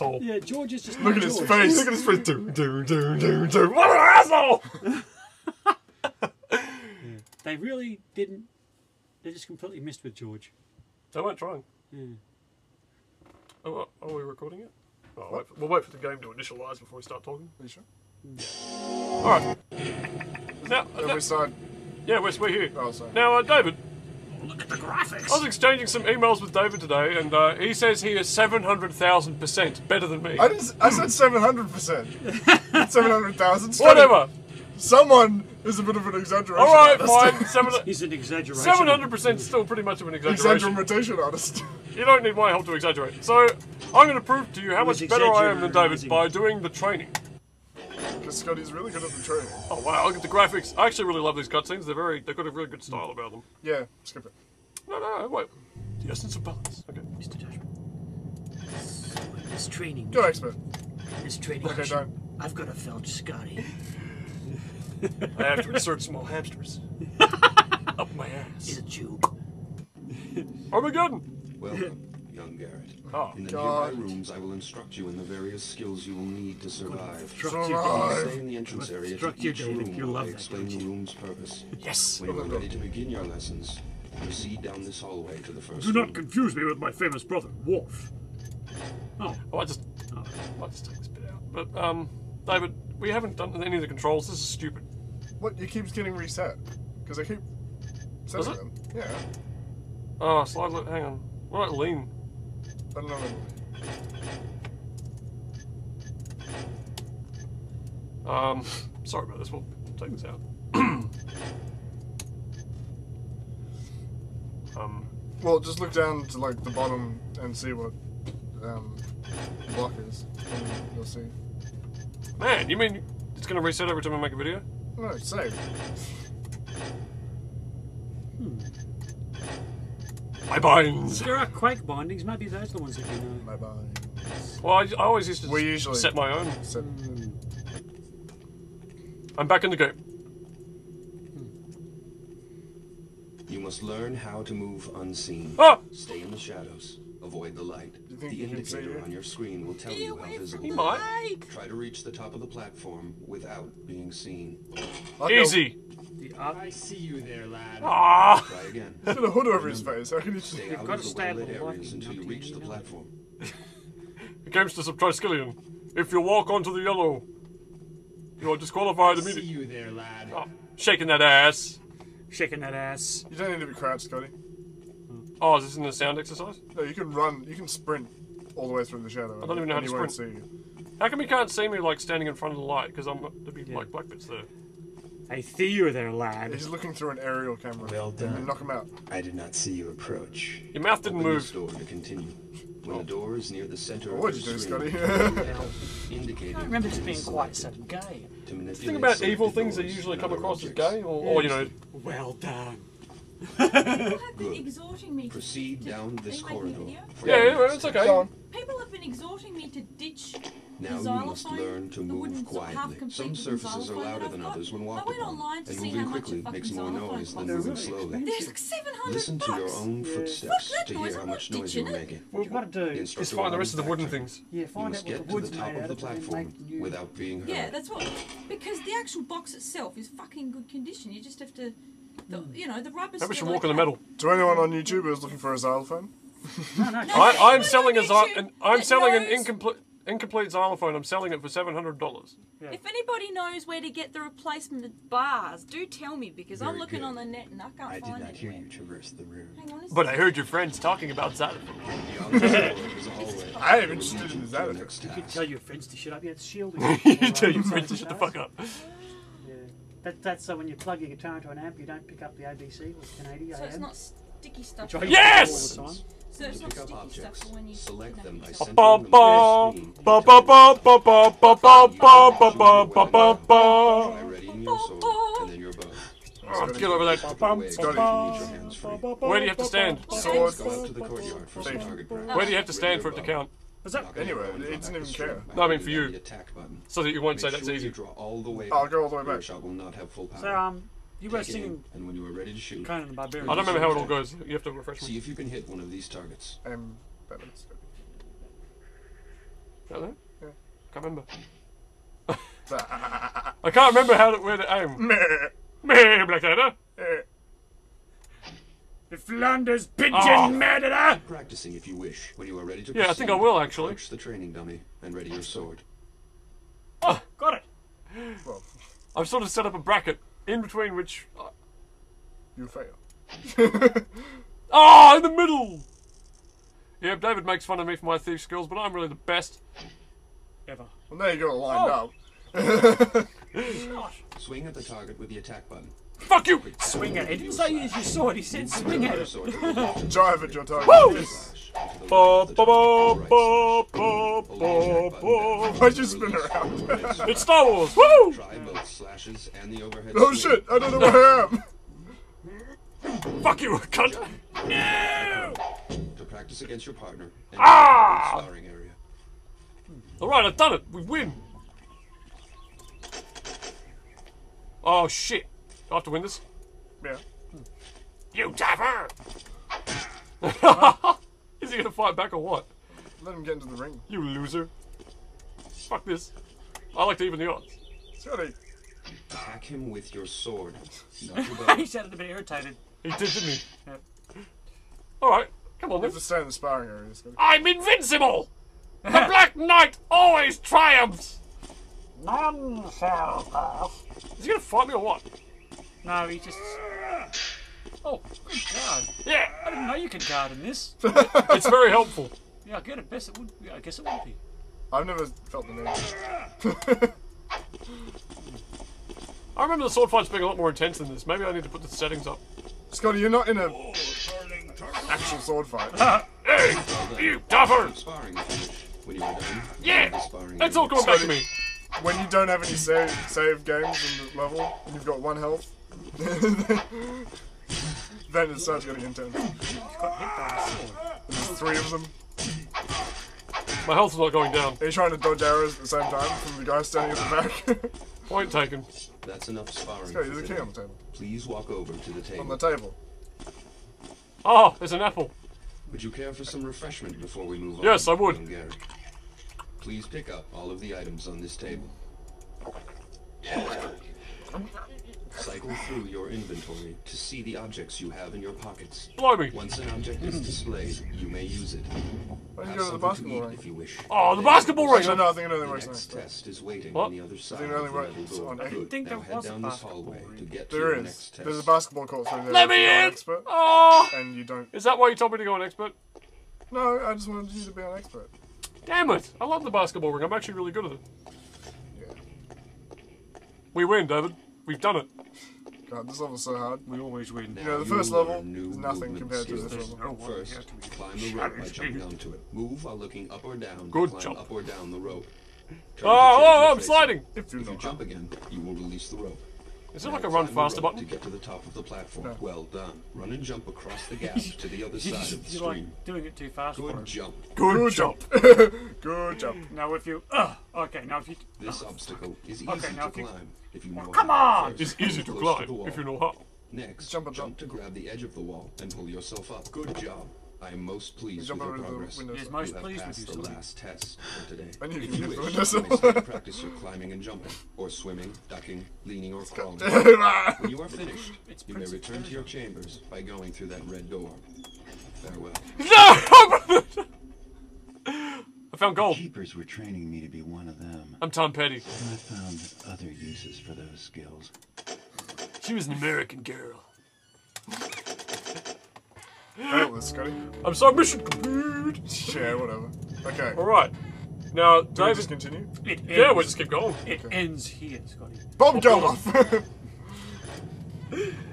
tall. Yeah, George is just. Look not at his George. face. Look at his face. Do, do, do, do, do. What an asshole! They really didn't. They just completely missed with George. They weren't trying. Yeah. Oh, are we recording it? Oh, wait for, we'll wait for the game to initialize before we start talking. Are you sure? Yeah. All right. Now, Have we started? yeah, we're, we're here. Oh, sorry. Now, uh, David, Look at the graphics. I was exchanging some emails with David today, and uh, he says he is 700,000% better than me. I didn't. I said seven hundred percent. Seven hundred thousand. Whatever. Someone is a bit of an exaggeration. All right, artist. fine. Seven, He's an exaggeration. 700% is still pretty much of an exaggeration. Exaggeration artist. You don't need my help to exaggerate. So, I'm going to prove to you how much better I am than David by doing the training. Because Scotty's really good at the training. Oh wow, look at the graphics. I actually really love these cutscenes. They're very, they've got a really good style about them. Yeah, skip it. No, no, no, wait. The essence of balance. Okay. Mr. Dashman. This training, Go expert. this training Okay, mission, don't. I've got a felt Scotty. I have to insert small hamsters up my ass. He's ass. a Jew. Armageddon. Welcome, young Garrett. Oh, In the God. nearby rooms, I will instruct you in the various skills you will need to survive. Struck Survive. David. Stay in the entrance area to you, each David. room You love I explain don't the room's purpose. yes. When you are ready to begin your lessons, proceed down this hallway to the first Do not room. confuse me with my famous brother, Worf. Oh, Oh, I just, oh, I just take this bit out. But um, David, we haven't done any of the controls. This is stupid. What? It keeps getting reset. Because I keep Does setting it? them. Yeah. Oh, slide. le- Hang on. What about lean? I don't know. Um, sorry about this. We'll take this out. um, Well, just look down to like the bottom and see what um, block is. And you'll see. man, you mean it's gonna reset every time I make a video? No, save. My binds. there are Quake bindings. Maybe those are the ones that you know. My bye. Well, I, I always used to We usually- set my own. Set. I'm back in the game. You must learn how to move unseen. Ah! Stay in the shadows. Avoid the light. The he can see indicator on your screen will tell you how visible. You might. are. Try to reach the top of the platform without being seen. Like a- Easy. The up. I see you there, lad. Ah. Try again. He's a hood over his face. How can you Stay see? out got of to the stay well-lit above areas lighting, until you not reach the platform. It comes to some Triskelion. If you walk onto the yellow, you are disqualified I see immediately. you there, lad. Oh, shaking that ass. Shaking that ass. You don't need to be crouched, Scotty. Oh, is this in a sound exercise? No, you can run. You can sprint all the way through the shadow. I don't even know how and to he won't sprint. see you. How come you can't see me like standing in front of the light? Because I'm there'd be like black bits there. I see you there, lad. He's looking through an aerial camera. Well And done. knock him out. I did not see you approach. Your mouth didn't Open this move. door to continue. When the oh. door is near the center What'd of you the do, screen, Scotty? indicating I remember this being quite selected. so gay. To manipulate The thing about evil things that usually come other across as gay, or, or you know, Well done. People have been Good. exhorting me to Proceed to- down this you making a corridor. yeah, yeah, it's okay. People have been exhorting me to ditch Now you must learn to move sort of half quietly. Some surfaces are louder than others when I walked went upon, online to and see how moving much quickly fucking makes more noise than costs. moving slowly. There's like 700 Listen to your own Fuck footsteps that to hear how much noise you are making. What you got to do? The Just instructor find the will rest of the wooden things. Yeah, You find must out what get the to wood's the made top out of the of and then platform without being heard. Yeah, that's what. Because the actual box itself is fucking good condition. You just have to, the, hmm. you know, the rubber's. Maybe we should still walk on the metal. To anyone on YouTube who's looking for a xylophone, No, no. No, I, I'm selling a no, xy- YouTube an, I'm that selling an incomplete incomplete xylophone. I'm selling it for seven hundred dollars. If anybody knows where to get the replacement bars, do tell me because I'm looking good. on the net and I can't I did not it. hear you traverse the room. Hang on But I heard your friends talking about xylophone. Beyond the door is a hallway. I am that will interested in you that. to the next You could tell your friends to shut up. Yeah, it's shielding. you tell your friends to shut the fuck up. Yeah. That, that's so when you plug your guitar into an amp, you don't pick up the ABC or Canadian So it's AM. not sticky stuff. Which I Yes! use all the time. So it's not sticky objects, stuff when you select them by pick Ba ba on the screen. ba ba ba ba ba ba ba ba ba ba ba ba ba. Try readying your sword and then your bow. Oh, get over that. Step Bum, away, ba, keep your ba, hands free. Where do you have to stand? Sword. Go out to the courtyard for some target practice. Where do you have to stand for it to count? Was that? Knock Anyway, it doesn't even care. No, I mean for you. the attack button. So that you won't Make say that's sure easy. Draw all the way I'll go all the way back. shot will not have full power. So um, you were Take it in, singing and when you are ready to shoot, Conan the Barbarian. I don't remember how it all goes. You have to refresh me. see if you can hit one of these targets. I'm better. Don't they? Yeah. Can't remember. I can't remember how to, where to aim. Meh. Meh, Blackadder. Eh. The Flanders pigeon Oh. murderer! Practicing if you wish. When you are ready to Yeah, I think I will, actually. Approach the training dummy and ready your sword. Oh, Got it. Well, I've sort of set up a bracket in between which. you fail. Ah, in the middle! Yeah, David makes fun of me for my thief skills, but I'm really the best. Ever. well, now you got it lined Oh. up. Swing at the target with the attack button. Fuck you! Swing at it. He didn't say use your sword, he said swing at it. sword to the left. Drive at your target. Woo! Slash to the Ba, right of the ba, target ba, with the right ba, stick. ba, Hold the attack ba, button down. ba. Why'd you spin around? the overhead It's Star Wars! Woo! Try both slashes and the overhead Oh shit, I don't know where I am. Fuck you, cunt! To practice against your partner Ah! the sparring area. Alright, I've done it. We win. Oh shit. I have to win this. Yeah. You tapper! Is he gonna fight back or what? Let him get into the ring. You loser. Fuck this. I like to even the odds. Scotty. Attack him with your sword, not your bow. he sounded a bit irritated. He did, didn't he? Yep. Alright, come on You then. have to stay in the sparring area, Scotty. I'm invincible! The Black Knight always triumphs! None shall pass. Is he gonna fight me or what? No, he just. Oh, good guard. Yeah, I didn't know you could guard in this. it's very helpful. Yeah, I get it. Best it would. Yeah, I guess it would be. I've never felt the need. I remember the sword fights being a lot more intense than this. Maybe I need to put the settings up. Scotty, you're not in a actual sword fight. Hey, you duffer! Sparring if you wish. When you are done, Yeah, the sparring That's area. all coming back to me. When you don't have any save save games in the level, and you've got one health, then it starts getting intense. Got hit by a sword. There's three of them. My health's not going down. Are you trying to dodge arrows at the same time from the guy standing at the back? Point taken. That's enough sparring. Scotty, for there's a key on the table. Please walk over to the table. On the table. Oh, there's an apple. Would you care for some refreshment before we move on? Yes, I would. Young Garrett? Please pick up all of the items on this table. Cycle through your inventory to see the objects you have in your pockets. Blimey. Once an object is displayed, you may use it. Why don't Have you go to the basketball ring? if you wish. Oh, the basketball ring. Actually, no, I think it only The works next next. test is waiting What? on the other side it only of the works metal door. on- I Good. didn't think now there head was a down this basketball hallway ring. to get to There your is. next test. There's a basketball court through there. Let me you're an in! expert, Oh! and you don't. Is that why you told me to go on expert? No, I just wanted you to be an expert. Damn it! I love the basketball ring. I'm actually really good at it. Yeah. We win, David. We've done it. God, this level's so hard. We always win. You know, the first level is nothing compared to this skills. level. First, climb the rope by jumping onto it. Move while looking up or down. Good climb jump. up or down the rope. Oh, Turn oh, oh, oh I'm sliding. If you If know you jump again, you will release the rope. Is there like a run faster rope button? To get to the top of the platform. No. Well done. Run and jump across the gap to the other side of the you're stream. like doing it too fast Good him. jump. Good, Good jump. jump. Good jump. Now if you. Uh, okay, now if you. This obstacle is easy Okay, now to if you- climb if you know come how. on! It's easy to climb the if you know how. Next, Jump jump, jump. to grab the edge of the wall and pull yourself up. Good job. I am most pleased with your progress. window. Yes, sill. most you have pleased with passed you, the last test for today. And you if you use wish, you may to practice your climbing and jumping, or swimming, ducking, leaning, or crawling. When you are finished, It's you may Prince of return to your chambers by going through that red door. Farewell. No! I found gold. Keepers were training me to be one of them, I'm Tom Petty. and I found other uses for those skills. She was an American girl. Fail Scotty. I'm sorry, mission complete. Yeah, whatever. Okay. All right. Now, Do we David. just continue? It ends, Yeah, we'll just keep going. It ends here, Scotty. Bomb Geldof!